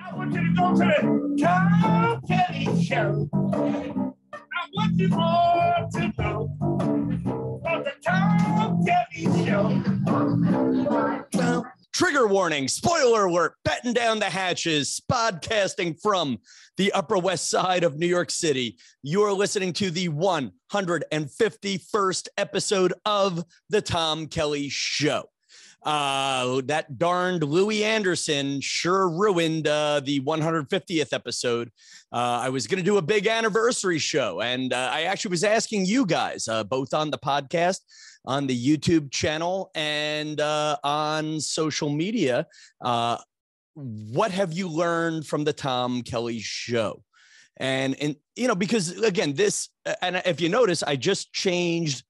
I want you to go to the Tom Kelly Show. I want you all to know about the Tom Kelly Show. Trigger warning, spoiler alert, batten down the hatches, spodcasting from the Upper West Side of New York City. You're listening to the 151st episode of The Tom Kelly Show. Uh, that darned Louie Anderson sure ruined uh, the 150th episode. Uh, I was going to do a big anniversary show, and uh, I actually was asking you guys, uh, both on the podcast, on the YouTube channel, and uh, on social media, uh, what have you learned from the Tom Kelly show? And and you know because again this and if you notice I just changed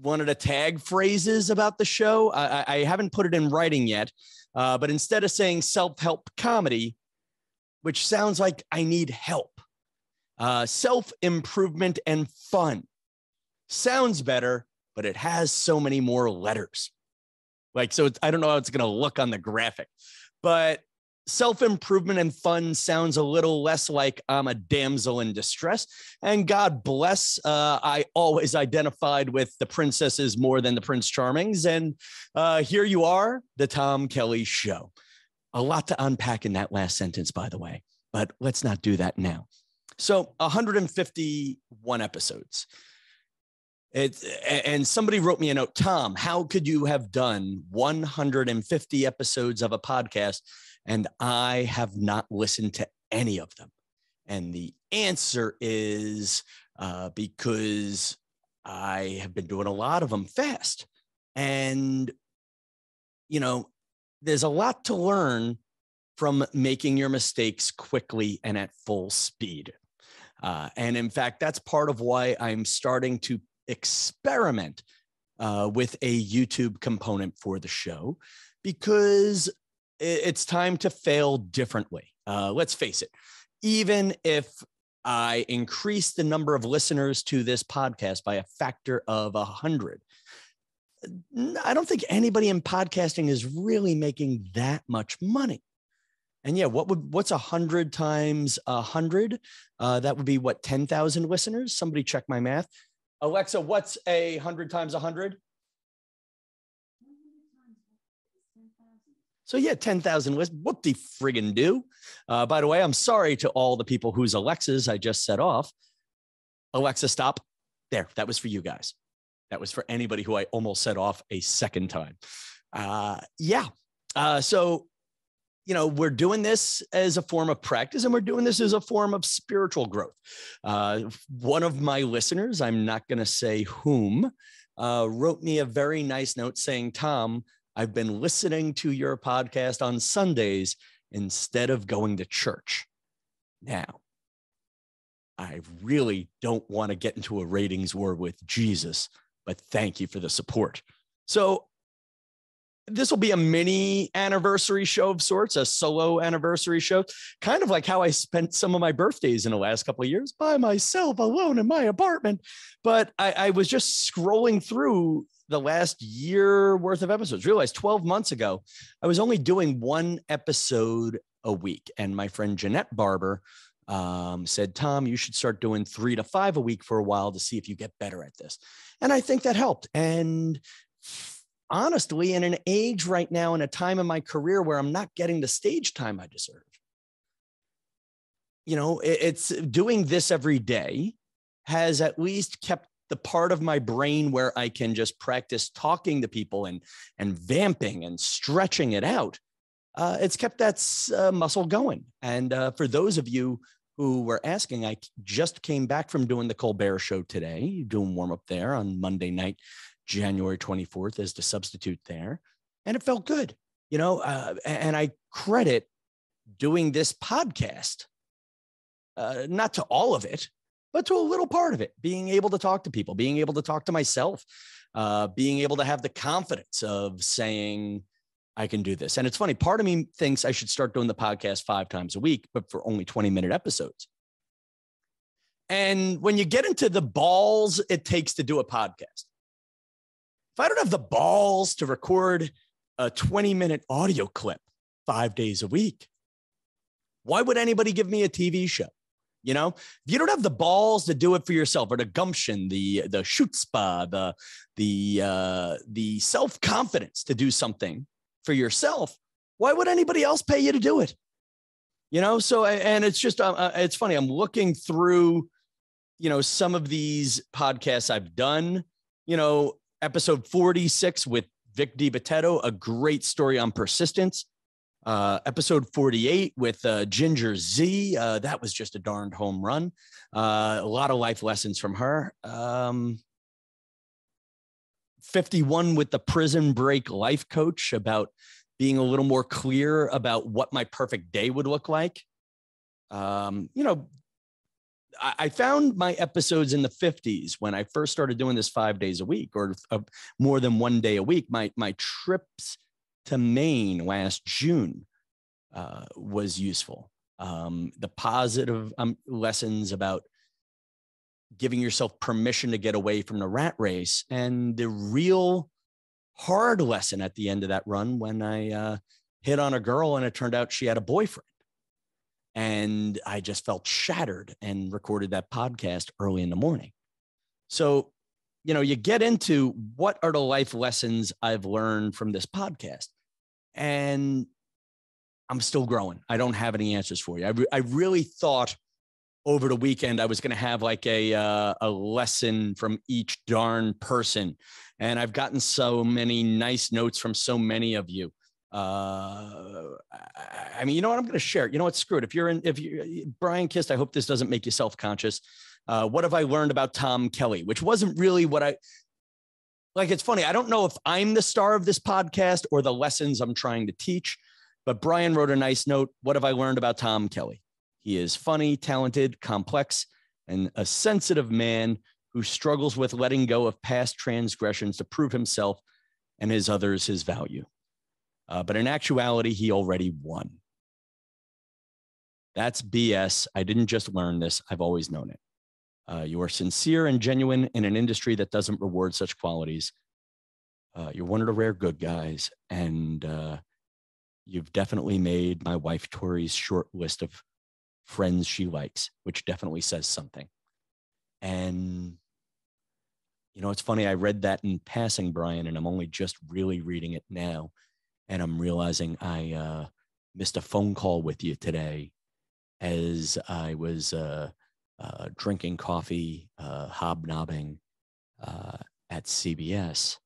one of the tag phrases about the show. I, I haven't put it in writing yet, uh, but instead of saying self help comedy, which sounds like I need help, uh, self improvement and fun sounds better, but it has so many more letters. Like, so I don't know how it's going to look on the graphic, but self improvement and fun sounds a little less like I'm a damsel in distress. And God bless, uh, I always identified with the princesses more than the Prince Charmings. And uh, here you are, the Tom Kelly Show. A lot to unpack in that last sentence, by the way, but let's not do that now. So, 151 episodes. It, and somebody wrote me a note, Tom, how could you have done 150 episodes of a podcast and I have not listened to any of them? And the answer is uh, because I have been doing a lot of them fast. And, you know, there's a lot to learn from making your mistakes quickly and at full speed. Uh, and in fact, that's part of why I'm starting to experiment uh, with a YouTube component for the show because it's time to fail differently. Uh, let's face it, even if I increase the number of listeners to this podcast by a factor of a hundred, I don't think anybody in podcasting is really making that much money. And yeah, what would what's a hundred times a hundred? Uh, that would be what ten thousand listeners. Somebody check my math. Alexa, what's a hundred times a hundred? So yeah, 10,000 lists. Whoop de friggin' do. Uh, by the way, I'm sorry to all the people whose Alexas I just set off. Alexa, stop. There, that was for you guys. That was for anybody who I almost set off a second time. Uh, yeah. Uh, so, you know, we're doing this as a form of practice and we're doing this as a form of spiritual growth. Uh, one of my listeners, I'm not going to say whom, uh, wrote me a very nice note saying, Tom, I've been listening to your podcast on Sundays instead of going to church. Now, I really don't want to get into a ratings war with Jesus, but thank you for the support. So, this will be a mini anniversary show of sorts, a solo anniversary show, kind of like how I spent some of my birthdays in the last couple of years by myself alone in my apartment. But I, I was just scrolling through the last year worth of episodes. Realized 12 months ago, I was only doing one episode a week. And my friend Jeanette Barber um, said, Tom, you should start doing three to five a week for a while to see if you get better at this. And I think that helped. And honestly, in an age right now, in a time in my career where I'm not getting the stage time I deserve, you know, it's doing this every day has at least kept the part of my brain where I can just practice talking to people and and vamping and stretching it out. Uh, it's kept that uh, muscle going. And uh, for those of you who were asking, I just came back from doing the Colbert Show today, doing warm up there on Monday night, January 24th, as the substitute there, and it felt good, you know. Uh, and I credit doing this podcast, uh, not to all of it, but to a little part of it, being able to talk to people, being able to talk to myself, uh, being able to have the confidence of saying, I can do this. And it's funny, part of me thinks I should start doing the podcast five times a week, but for only 20 minute episodes. And when you get into the balls it takes to do a podcast, if I don't have the balls to record a 20 minute audio clip five days a week, Why would anybody give me a TV show? You know, if you don't have the balls to do it for yourself, or the gumption, the the chutzpah, the the uh, the self confidence to do something for yourself, why would anybody else pay you to do it? You know, so and it's just uh, uh it's funny. I'm looking through, you know, some of these podcasts I've done. You know, episode 46 with Vic DiBitetto, a great story on persistence. Uh, episode 48 with uh, Ginger Zee. Uh, that was just a darned home run. Uh, a lot of life lessons from her. Um, 51 with the prison break life coach about being a little more clear about what my perfect day would look like. Um, you know, I, I found my episodes in the 50s when I first started doing this five days a week or uh, more than one day a week. My, my trips to Maine last June uh, was useful. Um, the positive um, lessons about giving yourself permission to get away from the rat race, and the real hard lesson at the end of that run when I uh, hit on a girl and it turned out she had a boyfriend. And I just felt shattered and recorded that podcast early in the morning. So you know, you get into what are the life lessons I've learned from this podcast. And I'm still growing. I don't have any answers for you. I, re- I really thought over the weekend I was going to have like a uh, a lesson from each darn person, and I've gotten so many nice notes from so many of you. Uh, I, mean, you know what? I'm going to share. You know what? Screw it. If you're in, if you Brian Kist, I hope this doesn't make you self conscious. Uh, what have I learned about Tom Kelly? Which wasn't really what I like. It's funny. I don't know if I'm the star of this podcast or the lessons I'm trying to teach. But Brian wrote a nice note. What have I learned about Tom Kelly? He is funny, talented, complex, and a sensitive man who struggles with letting go of past transgressions to prove himself and his others his value. Uh, but in actuality, he already won. That's BS. I didn't just learn this, I've always known it. Uh, you are sincere and genuine in an industry that doesn't reward such qualities. Uh, you're one of the rare good guys, and uh, you've definitely made my wife Tori's short list of friends she likes, which definitely says something. And you know, it's funny, I read that in passing, Brian, and I'm only just really reading it now. And I'm realizing I uh, missed a phone call with you today as I was uh, uh, drinking coffee, uh, hobnobbing uh, at CBS.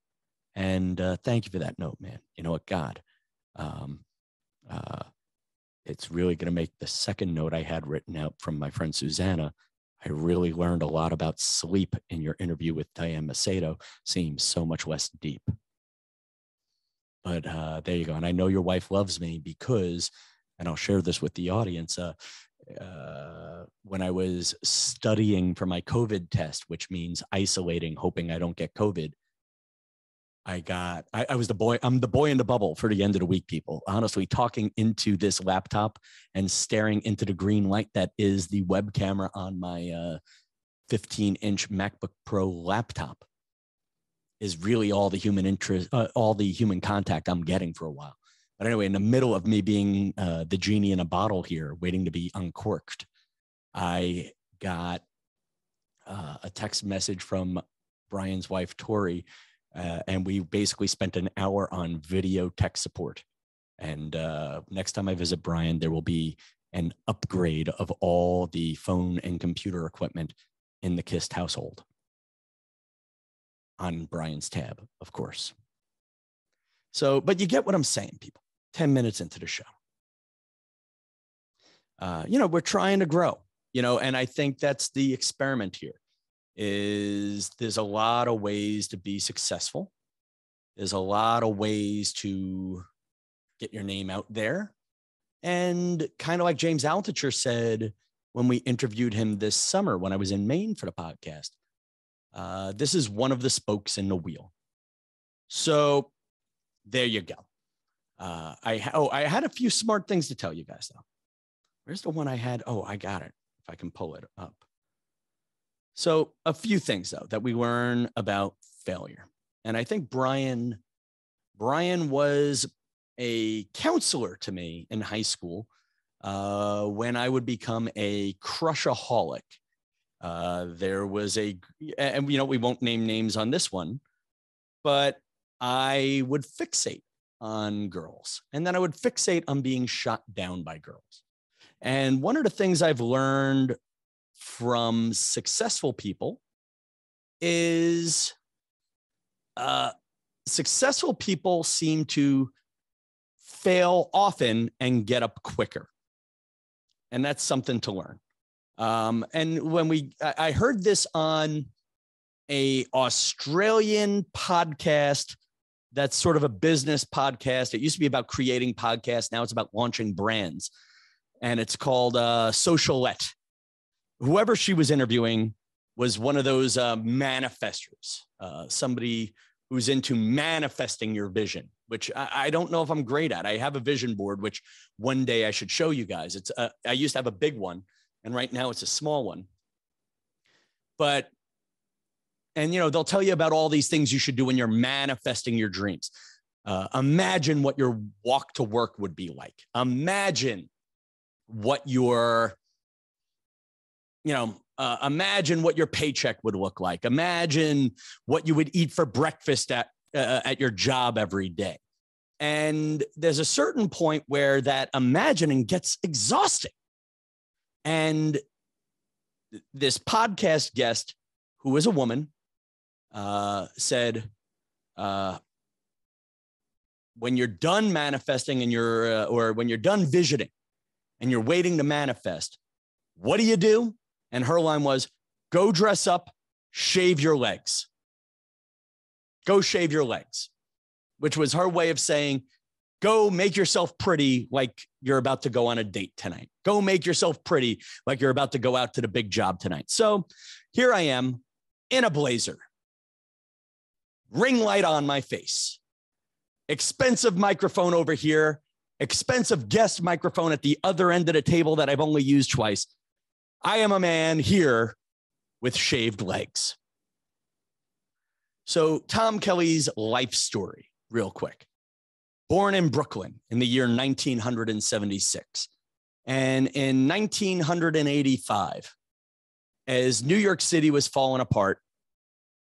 And uh, thank you for that note, man. You know what, God, um, uh, it's really going to make the second note I had written out from my friend Susanna. I really learned a lot about sleep in your interview with Diane Macedo. Seems so much less deep. But there you go. And I know your wife loves me because, and I'll share this with the audience. Uh, uh, when I was studying for my COVID test, which means isolating, hoping I don't get COVID, I got, I, I, was the boy, I'm the boy in the bubble for the end of the week, people. Honestly, talking into this laptop and staring into the green light that is the web camera on my uh, 15 inch MacBook Pro laptop is really all the human interest, uh, all the human contact I'm getting for a while. But anyway, in the middle of me being uh, the genie in a bottle here, waiting to be uncorked, I got uh, a text message from Brian's wife, Tori uh, and we basically spent an hour on video tech support. And uh, next time I visit Brian, there will be an upgrade of all the phone and computer equipment in the Kist household on Brian's tab, of course. So, but you get what I'm saying, people. 10 minutes into the show. Uh, you know, we're trying to grow, you know, and I think that's the experiment here is there's a lot of ways to be successful. There's a lot of ways to get your name out there. And kind of like James Altucher said when we interviewed him this summer when I was in Maine for the podcast, uh, this is one of the spokes in the wheel. So there you go. Uh, I oh I had a few smart things to tell you guys though. Where's the one I had? Oh, I got it. If I can pull it up. So, a few things though that we learn about failure. And I think Brian Brian was a counselor to me in high school. uh, when I would become a crushaholic. Uh, there was a, and you know, we won't name names on this one, but I would fixate on girls and then I would fixate on being shot down by girls. And one of the things I've learned from successful people is uh, successful people seem to fail often and get up quicker. And that's something to learn. Um, and when we, I heard this on a Australian podcast that's sort of a business podcast. It used to be about creating podcasts. Now it's about launching brands. And it's called uh, Socialette. Whoever she was interviewing was one of those uh, manifestors, uh, somebody who's into manifesting your vision, which I, I, don't know if I'm great at. I have a vision board, which one day I should show you guys. It's a, I used to have a big one, and right now it's a small one. But and you know they'll tell you about all these things you should do when you're manifesting your dreams. Uh, imagine what your walk to work would be like. Imagine what your you know uh, imagine what your paycheck would look like. Imagine what you would eat for breakfast at uh, at your job every day. And there's a certain point where that imagining gets exhausting. And this podcast guest, who is a woman, uh, said, uh, when you're done manifesting and you're, uh, or when you're done visioning and you're waiting to manifest, what do you do? And her line was, go dress up, shave your legs. Go shave your legs, which was her way of saying, go make yourself pretty like you're about to go on a date tonight. Go make yourself pretty like you're about to go out to the big job tonight. So here I am in a blazer, ring light on my face, expensive microphone over here, expensive guest microphone at the other end of the table that I've only used twice. I am a man here with shaved legs. So, Tom Kelly's life story, real quick. Born in Brooklyn in the year 1976. And in 1985, as New York City was falling apart,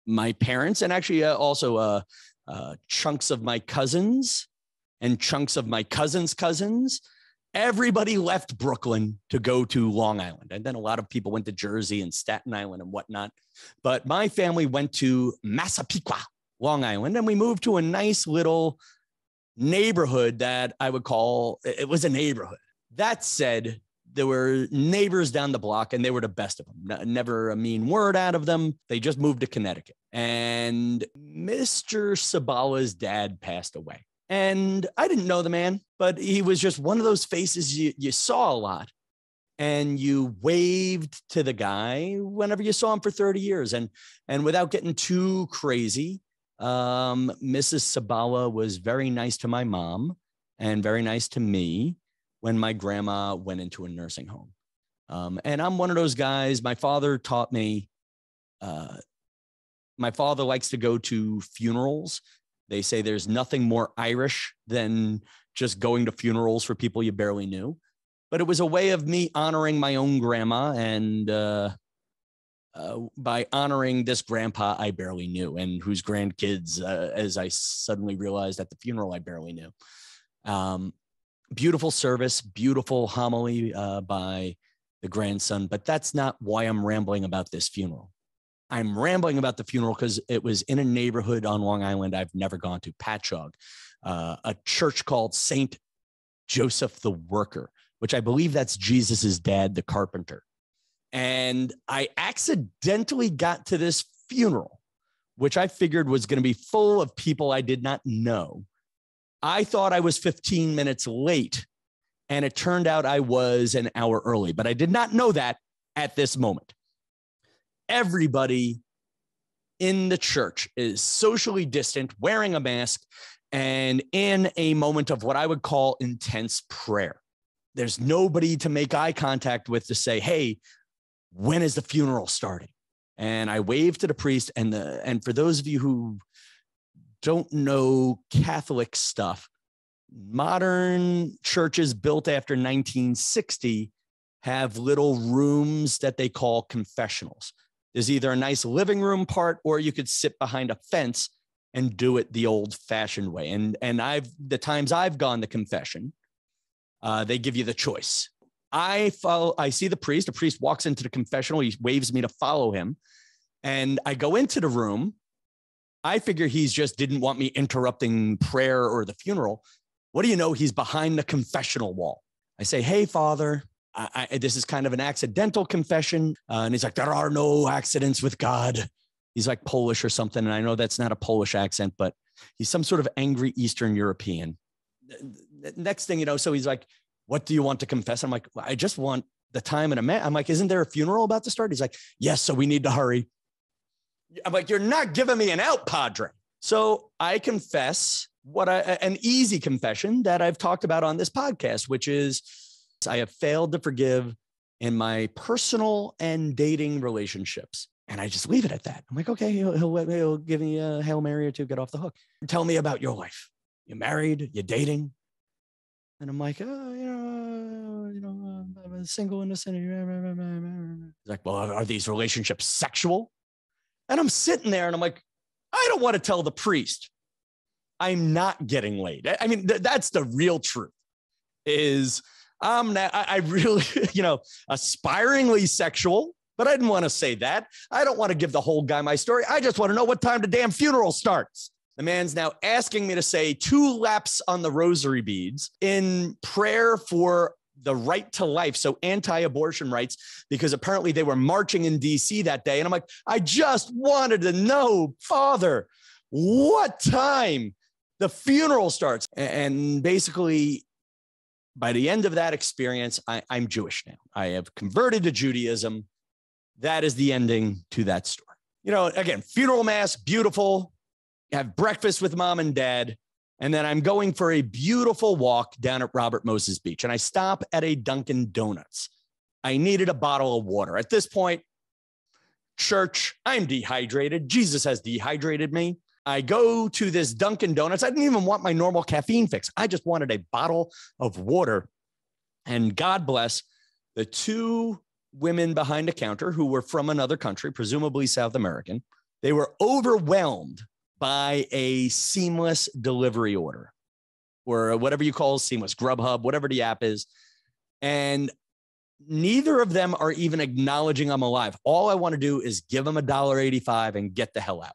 my parents and actually uh, also uh, uh, chunks of my cousins and chunks of my cousins' cousins everybody left Brooklyn to go to Long Island. And then a lot of people went to Jersey and Staten Island and whatnot. But my family went to Massapequa, Long Island, and we moved to a nice little neighborhood that I would call it was a neighborhood. That said, there were neighbors down the block and they were the best of them. Never a mean word out of them. They just moved to Connecticut. And Mr. Sabala's dad passed away. And I didn't know the man, but he was just one of those faces you, you saw a lot. And you waved to the guy whenever you saw him for 30 years. And, and without getting too crazy, um, Mrs. Sabala was very nice to my mom and very nice to me when my grandma went into a nursing home. Um, and I'm one of those guys. My father taught me. Uh, my father likes to go to funerals they say there's nothing more Irish than just going to funerals for people you barely knew. But it was a way of me honoring my own grandma and uh, uh, by honoring this grandpa I barely knew and whose grandkids, uh, as I suddenly realized at the funeral, I barely knew. Um, beautiful service, beautiful homily uh, by the grandson, but that's not why I'm rambling about this funeral. I'm rambling about the funeral because it was in a neighborhood on Long Island I've never gone to, Patchogue, uh, a church called Saint Joseph the Worker, which I believe that's Jesus's dad, the carpenter. And I accidentally got to this funeral, which I figured was going to be full of people I did not know. I thought I was 15 minutes late, and it turned out I was an hour early, but I did not know that at this moment everybody in the church is socially distant, wearing a mask, and in a moment of what I would call intense prayer. There's nobody to make eye contact with to say, hey, when is the funeral starting? And I waved to the priest. And the and for those of you who don't know Catholic stuff, modern churches built after 1960 have little rooms that they call confessionals. There's either a nice living room part or you could sit behind a fence and do it the old fashioned way. And, and I've, the times I've gone to confession, uh, they give you the choice. I follow, I see the priest, the priest walks into the confessional, he waves me to follow him. And I go into the room. I figure he's just didn't want me interrupting prayer or the funeral. What do you know? He's behind the confessional wall. I say, Hey, Father, I, I, this is kind of an accidental confession. Uh, and he's like, There are no accidents with God. He's like Polish or something. And I know that's not a Polish accent, but he's some sort of angry Eastern European. Next thing you know, so he's like, What do you want to confess? I'm like, I just want the time and a man. I'm like, Isn't there a funeral about to start? He's like, Yes. So we need to hurry. I'm like, You're not giving me an out, Padre. So I confess what I, an easy confession that I've talked about on this podcast, which is I have failed to forgive in my personal and dating relationships. And I just leave it at that. I'm like, okay, he'll, he'll, he'll give me a Hail Mary or two, get off the hook. Tell me about your life. You married? You dating? And I'm like, oh, you know, uh, you know, I'm single in the city. He's like, well, are these relationships sexual? And I'm sitting there and I'm like, I don't want to tell the priest I'm not getting laid. I mean, th- that's the real truth is I'm not, I, I really, you know, aspiringly sexual, but I didn't want to say that. I don't want to give the whole guy my story. I just want to know what time the damn funeral starts. The man's now asking me to say two laps on the rosary beads in prayer for the right to life. So anti abortion rights, because apparently they were marching in DC that day. And I'm like, I just wanted to know, Father, what time the funeral starts. And basically, by the end of that experience, I, I'm Jewish now. I have converted to Judaism. That is the ending to that story. You know, again, funeral mass, beautiful. Have breakfast with mom and dad. And then I'm going for a beautiful walk down at Robert Moses Beach. And I stop at a Dunkin' Donuts. I needed a bottle of water. At this point, church, I'm dehydrated. Jesus has dehydrated me. I go to this Dunkin' Donuts. I didn't even want my normal caffeine fix. I just wanted a bottle of water. And God bless the two women behind the counter who were from another country, presumably South American. They were overwhelmed by a seamless delivery order or whatever you call seamless, Grubhub, whatever the app is. And neither of them are even acknowledging I'm alive. All I want to do is give them a dollar 85 and get the hell out.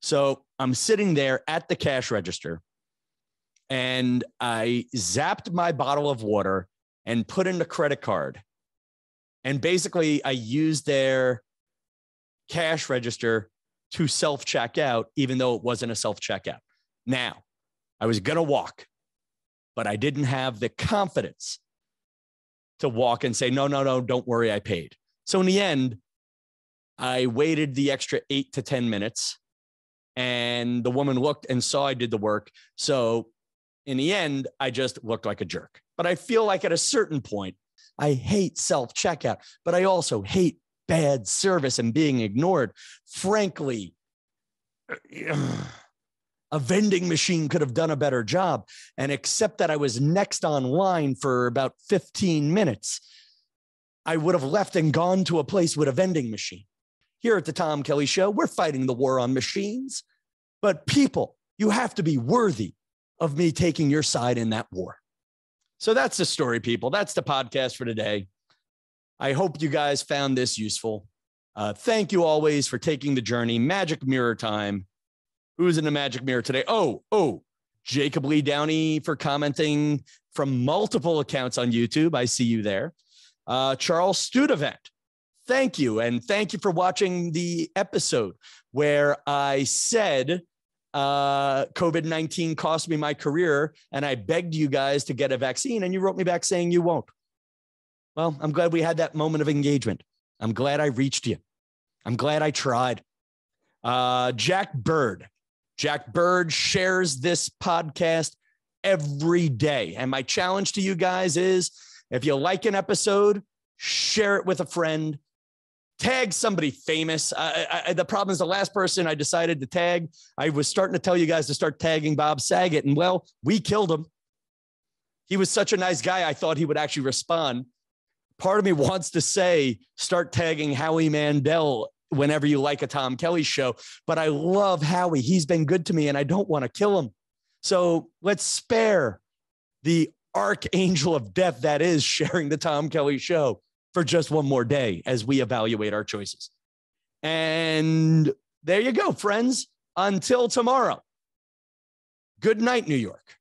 So I'm sitting there at the cash register and I zapped my bottle of water and put in the credit card. And basically, I used their cash register to self check out, even though it wasn't a self checkout. Now, I was going to walk, but I didn't have the confidence to walk and say, no, no, no, don't worry, I paid. So in the end, I waited the extra eight to 10 minutes and the woman looked and saw I did the work. So in the end, I just looked like a jerk. But I feel like at a certain point, I hate self checkout, but I also hate bad service and being ignored. Frankly, a vending machine could have done a better job. And except that I was next online for about 15 minutes, I would have left and gone to a place with a vending machine. Here at the Tom Kelly Show, we're fighting the war on machines. But people, you have to be worthy of me taking your side in that war. So that's the story, people. That's the podcast for today. I hope you guys found this useful. Uh, thank you always for taking the journey. Magic mirror time. Who's in the magic mirror today? Oh, oh, Jacob Lee Downey for commenting from multiple accounts on YouTube. I see you there. Uh, Charles Studevant thank you. And thank you for watching the episode where I said uh, COVID 19 cost me my career and I begged you guys to get a vaccine. And you wrote me back saying you won't. Well, I'm glad we had that moment of engagement. I'm glad I reached you. I'm glad I tried. Uh, Jack Bird. Jack Bird shares this podcast every day. And my challenge to you guys is if you like an episode, share it with a friend tag somebody famous. I, I, the problem is the last person I decided to tag, I was starting to tell you guys to start tagging Bob Saget, and well, we killed him. He was such a nice guy. I thought he would actually respond. Part of me wants to say, start tagging Howie Mandel whenever you like a Tom Kelly show, but I love Howie. He's been good to me, and I don't want to kill him. So let's spare the archangel of death that is sharing the Tom Kelly show for just one more day as we evaluate our choices. And there you go, friends. Until tomorrow. Good night, New York.